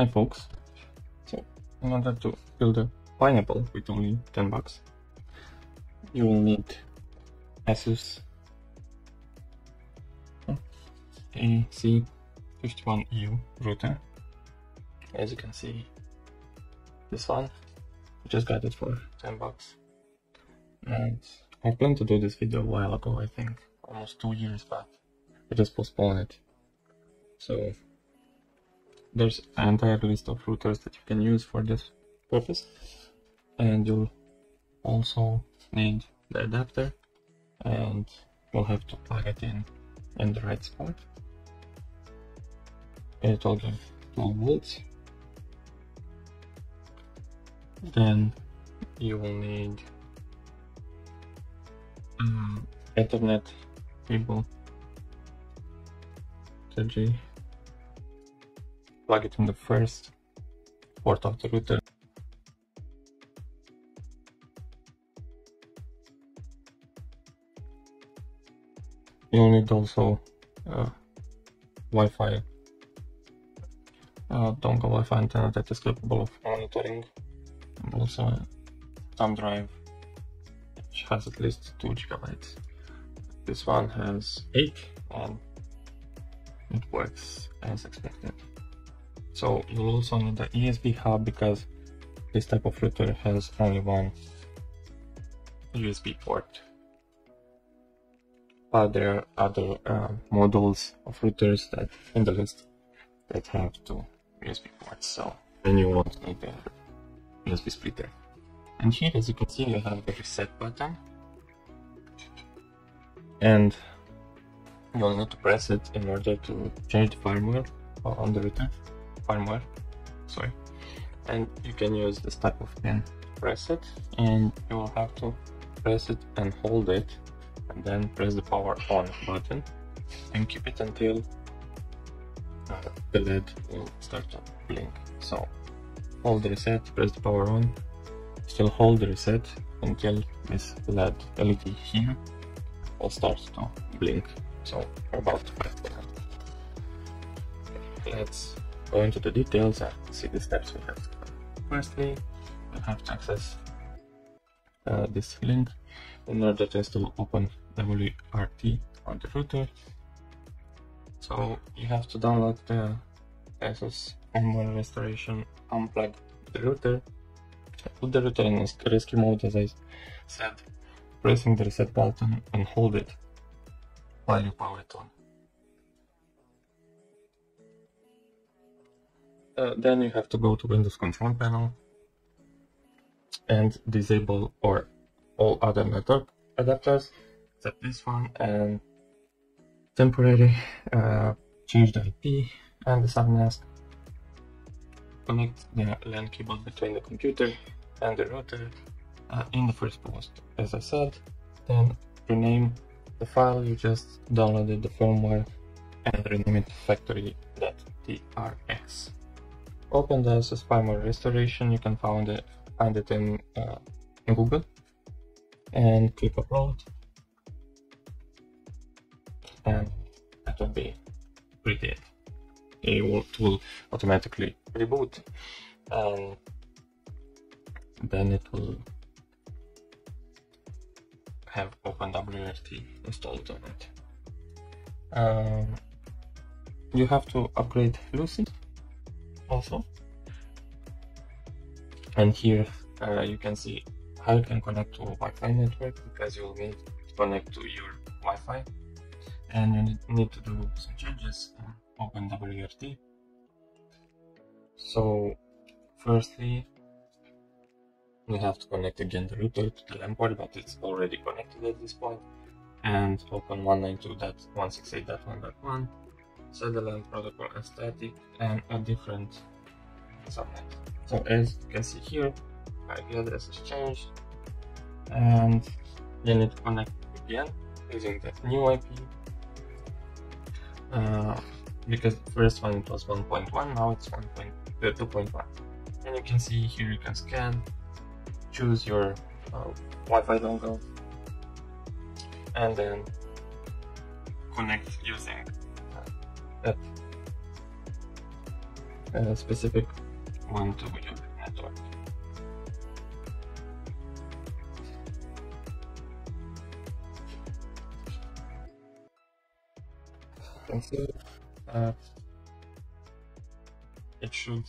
Hi folks. So in order to build a pineapple with only 10 bucks, you will need Asus AC51EU router. Eh? As you can see, this one, I just got it for 10 bucks. And I planned to do this video a while ago, I think, almost two years back. I just postponed it. So there's an entire list of routers that you can use for this purpose. And you'll also need the adapter and you'll have to plug it in in the right spot. It will give 12 volts. Then you will need um, Ethernet cable 3G. Plug it in the first port of the router. You'll need also uh, Wi-Fi uh, dongle Wi-Fi antenna that is capable of monitoring and also a thumb drive which has at least 2 gigabytes. This one has 8 and it works as expected. So you'll also need the ESP hub because this type of router has only one USB port. But there are other uh, models of routers that in the list that have two USB ports. So then you won't need the USB splitter. And here, as you can see, you have the reset button. And you'll need to press it in order to change the firmware on the router. Firmware, sorry. And you can use this type of pin. Press it, and you will have to press it and hold it, and then press the power on button, and keep it until uh, the LED will start to blink. So hold the reset, press the power on, still hold the reset until this LED LED here will start to blink. So for about 5 seconds. Let's go into the details and see the steps we have to do. Firstly, we have to access uh, this link in order to install Open WRT on the router. So you have to download the ASUS firmware restoration, unplug the router, put the router in rescue mode as I said, pressing the reset button and hold it while you power it on. Uh, then you have to go to Windows Control Panel and disable or all other network adapters except this one and temporary uh, change the IP and the subnest connect the LAN cable between the computer and the router uh, in the first post as I said. Then rename the file you just downloaded the firmware and rename it factory.trx open the ASUS firmware restoration. You can find it find it in, uh, in Google. And click upload. And that will be pretty it. It will, automatically reboot. And then it will have OpenWRT installed on it. Um, you have to upgrade Lucid also. And here uh, you can see how you can connect to Wi-Fi network because you'll need to connect to your Wi-Fi and you need to do some changes in OpenWRT. So firstly we have to connect again the router to the LAN port but it's already connected at this point and open 192.168.1.1 set the LAN protocol as static and a different subnet. So as you can see here IP address is changed and you need to connect again using the new IP uh, because the first one it was 1.1 now it's 1.2.1 uh, and you can see here you can scan choose your uh, Wi-Fi dongle and then connect using that uh, specific one to your network. And so, uh, it should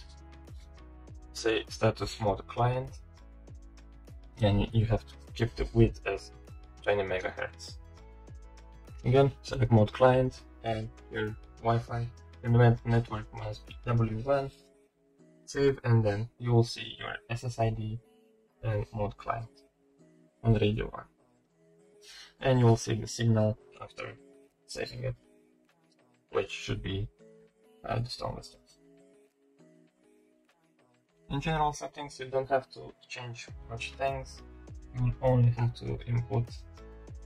say status mode client and you have to keep the width as 20 megahertz. Again, select mode client and your Wi-Fi and network be W1. Save and then you will see your SSID and mode client on radio 1. And you will see the signal after saving it, which should be uh, the strongest. In general settings, you don't have to change much things. You will only have to input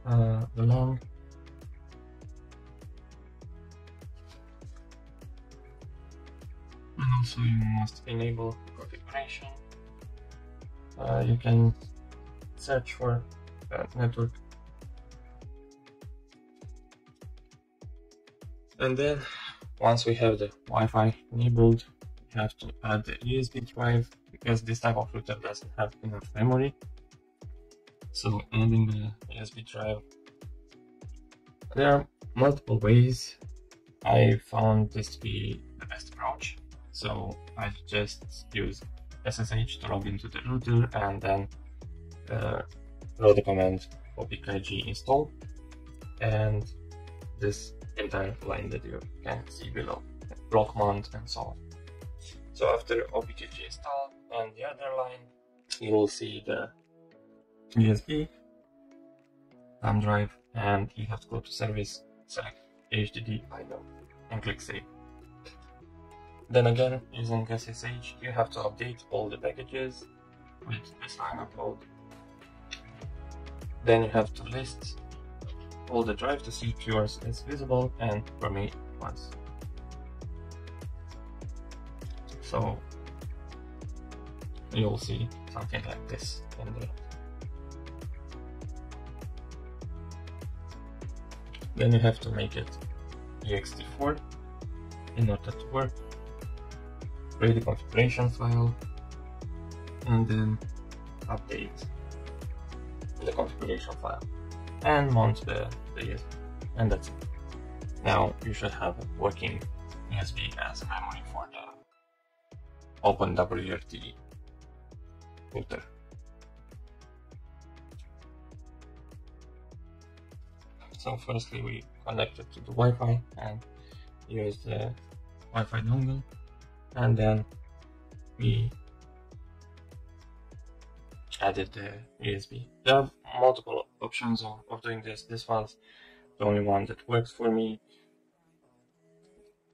uh, the LAN. Also you must enable configuration. Uh, you can search for network. And then once we have the Wi-Fi enabled, we have to add the USB drive because this type of router doesn't have enough memory. So adding the USB drive. There are multiple ways. I found this to be. So I just use SSH to log into the router and then uh, the command opkg install and this entire line that you can see below, block mount and so on. So after OPKG install and the other line, you will see the USB, thumb drive, and you have to go to service, select HDD item, and click save. Then again, using SSH, you have to update all the packages with this line code. Then you have to list all the drives to see if yours is visible, and for me, once. So you'll see something like this in the then you have to make it ext4 in order to work create the configuration file and then update the configuration file and mount the, the USB and that's it. Now you should have a working USB as memory for the OpenWRT router. So firstly we connect it to the Wi-Fi and use the Wi-Fi dongle and then we added the USB. There are multiple options of, of doing this. This one's the only one that works for me.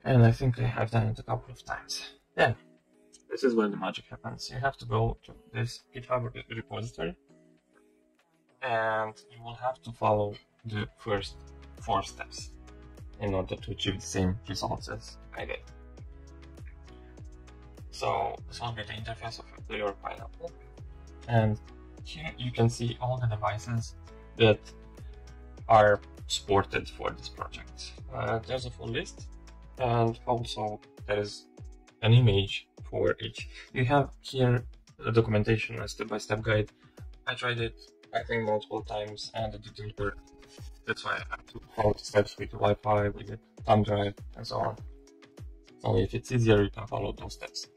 And I think I have done it a couple of times. Yeah. This is where the magic happens. You have to go to this GitHub repository and you will have to follow the first four steps in order to achieve the same results as I did. So this will be the interface of your pineapple and here you can see all the devices that are supported for this project. Uh, there's a full list and also there is an image for each. You have here a documentation, a step-by-step -step guide. I tried it, I think, multiple times and it didn't work. That's why I have to follow the steps with the Wi-Fi, with the thumb drive, and so on. So if it's easier, you can follow those steps.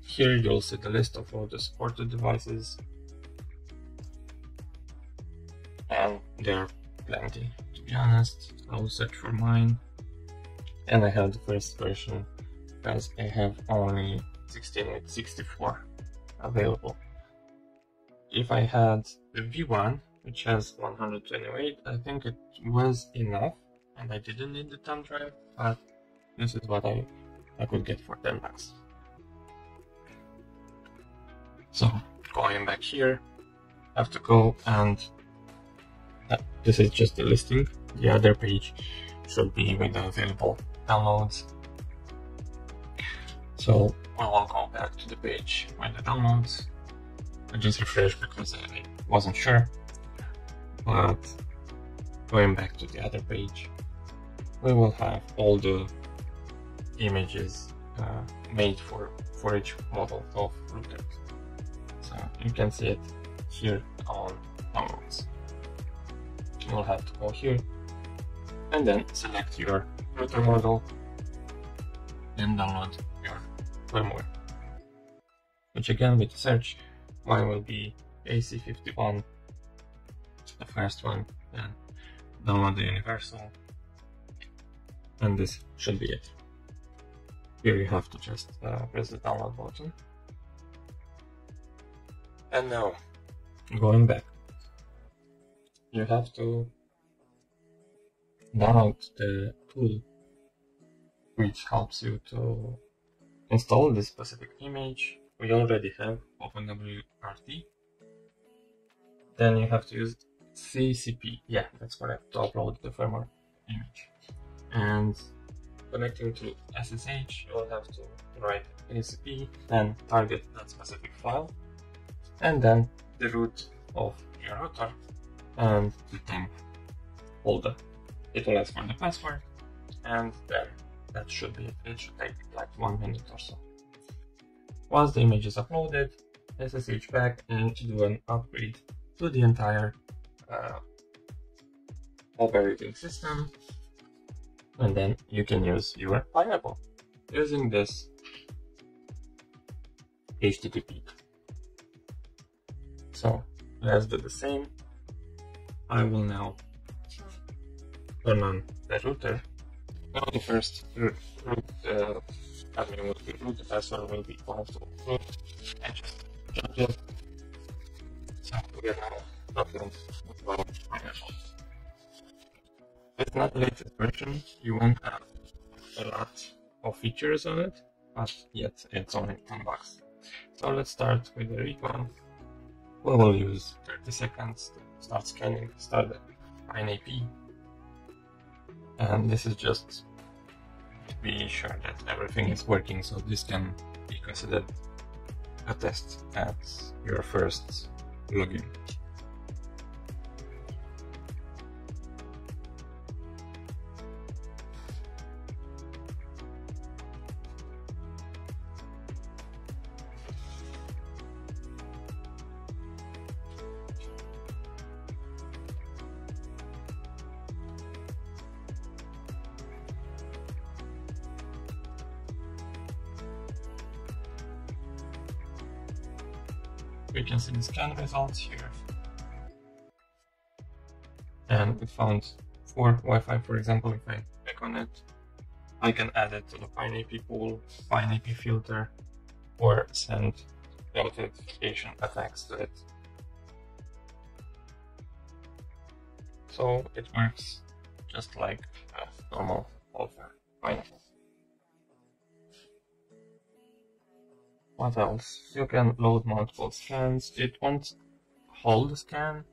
Here you'll see the list of all the supported devices. And there are plenty, to be honest. I'll search for mine and I have the first version because I have only 16 with 64 available. If I had the V1, which has 128, I think it was enough and I didn't need the thumb drive, but this is what I, I could get for 10 bucks. So going back here, I have to go and uh, this is just the listing. The other page should be with the available downloads. So we will go back to the page with the downloads. I just refreshed because I wasn't sure. But going back to the other page, we will have all the images uh, made for for each model of router. So you can see it here on downloads. You'll have to go here and then select your router model and download your firmware. Which again with search, mine will be AC51, the first one, and download the universal, and this should be it. Here you have to just uh, press the download button. And now, going back, you have to download the tool which helps you to install this specific image. We already have OpenWRT. Then you have to use CCP. Yeah, that's correct, to upload the firmware image. And connecting to SSH, you'll have to write ACP and target that specific file, and then the root of your router and the temp folder. It will ask for the password, and then that should be it. It should take like one minute or so. Once the image is uploaded, SSH back and do an upgrade to the entire uh, operating system and then you can use your pineapple using this HTTP. So let's do the same. I will now turn on the router. Now the first root, uh, admin will be root, the password will be to root, and just change it. So we are now about pineapple it's not the latest version, you won't have a lot of features on it, but yet it's only 10 bucks. So let's start with the recon. We will use 30 seconds to start scanning, start the IP. And this is just to be sure that everything is working, so this can be considered a test at your first login. We can see the scan results here. And it found for Wi-Fi, for example, if I click on it, I can add it to the PineAP pool, PineAP filter, or send notification attacks to it. So it works just like a normal Pineapple. What else? You can load multiple scans. It won't hold the scan.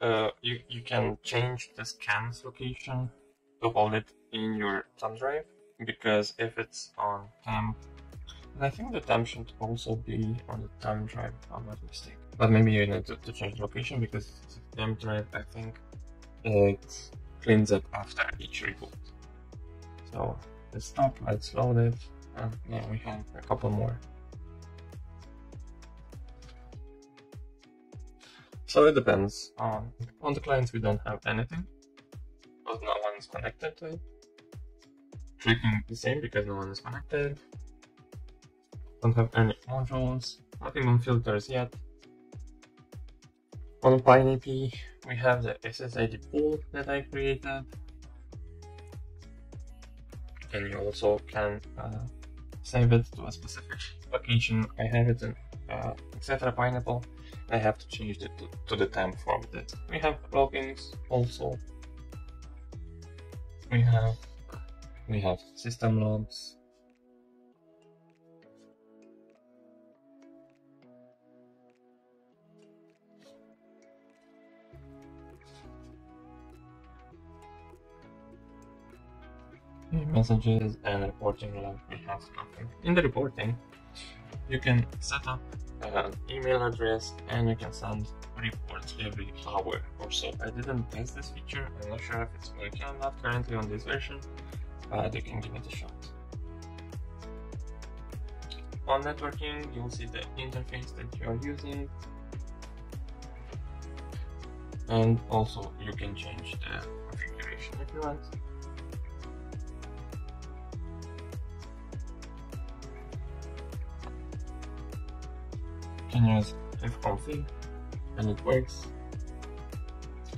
Uh, you, you can change the scan's location to hold it in your thumb drive because if it's on temp, I think the temp should also be on the thumb drive if I'm not mistaken. But maybe you need to, to change location because the temp drive, I think it cleans up after each reboot. So let's stop, let's load it. Uh, yeah, we have a couple more. So it depends on on the clients. We don't have anything, because no one is connected to it. Tracking the same because no one is connected. Don't have any modules. Nothing on filters yet. On PineAP, we have the SSID pool that I created. And you also can uh, save it to a specific location. I have it in uh, etc pineapple. I have to change it to, to the temp format. We have plugins also. We have we have system logs. Mm-hmm. messages and reporting log we have nothing. In the reporting, you can set up an email address and you can send reports every hour or so. I didn't test this feature, I'm not sure if it's working or not currently on this version, but you can give it a shot. On networking, you'll see the interface that you are using, and also you can change the configuration if you want. Can use fconfig and it works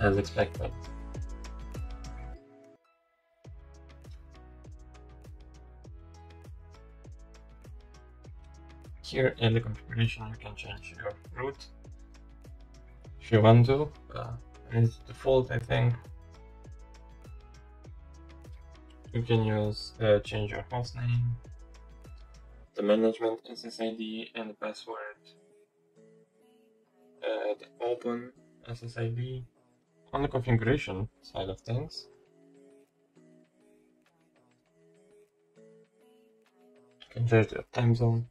as expected. Here in the configuration you can change your root if you want to. Uh, it's default I think. You can use uh, change your host name, the management SSID and the password uh, the open SSID on the configuration side of things. You can change the time zone.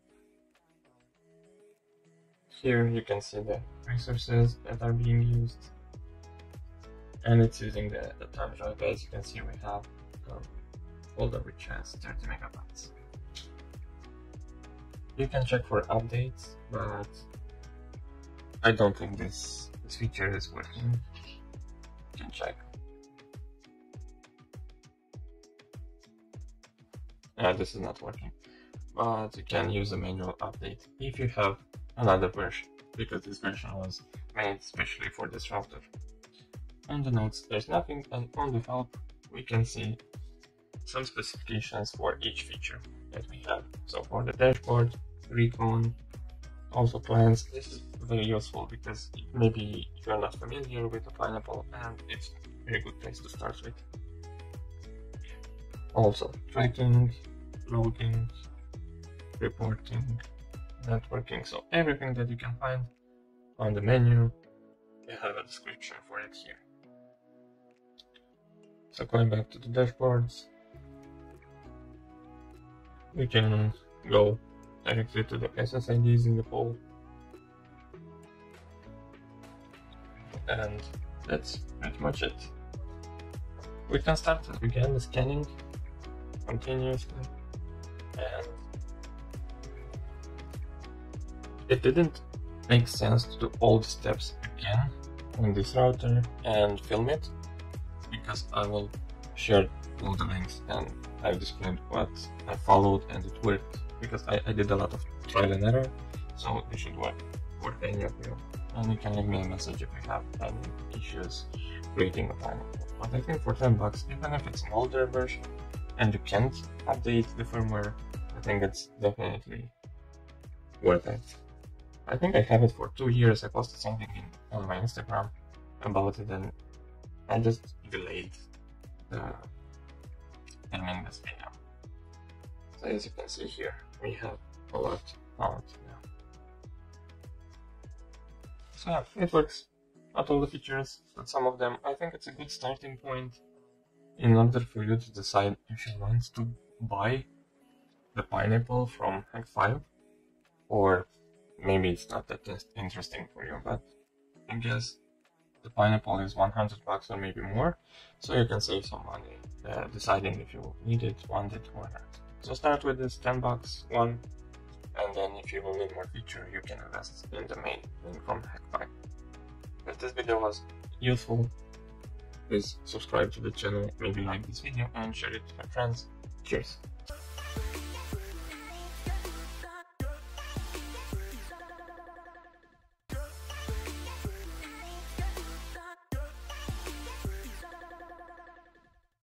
Here you can see the resources that are being used and it's using the, the time drive as you can see we have a folder which has 30 megabytes. You can check for updates but I don't think this, this feature is working. Can mm. check. Yeah, this is not working. But you can use a manual update if you have another version, because this version was made specially for this router. On the notes, there's nothing, and on the help, we can see some specifications for each feature that we have. So for the dashboard, recon, also plans, this is very useful because maybe you're not familiar with the pineapple and it's a very good place to start with. Also, tracking, logging, reporting, networking, so everything that you can find on the menu, we have a description for it here. So going back to the dashboards, we can go directly to the SSIDs in the poll and that's pretty much it. We can start. Again the scanning continuously. And it didn't make sense to do all the steps again on this router and film it because I will share all the links and I've displayed what I followed and it worked because I, I did a lot of trial and error so it should work for any of you and you can leave me a message if you have any issues creating a pineapple. But I think for 10 bucks, even if it's an older version and you can't update the firmware, I think it's definitely worth it. I think I have it for two years. I posted something in, on my Instagram about it and I just delayed the filming this video. So as you can see here, we have a lot out so yeah, it works. Not all the features, but some of them. I think it's a good starting point in order for you to decide if you want to buy the pineapple from Hack 5 or maybe it's not that interesting for you, but I guess the pineapple is 100 bucks or maybe more, so you can save some money uh, deciding if you need it, want it or not. So start with this 10 bucks one and then if you will need more feature you can invest in the main from Hak5. If this video was useful, please subscribe to the channel, maybe like this video and share it with your friends. Cheers!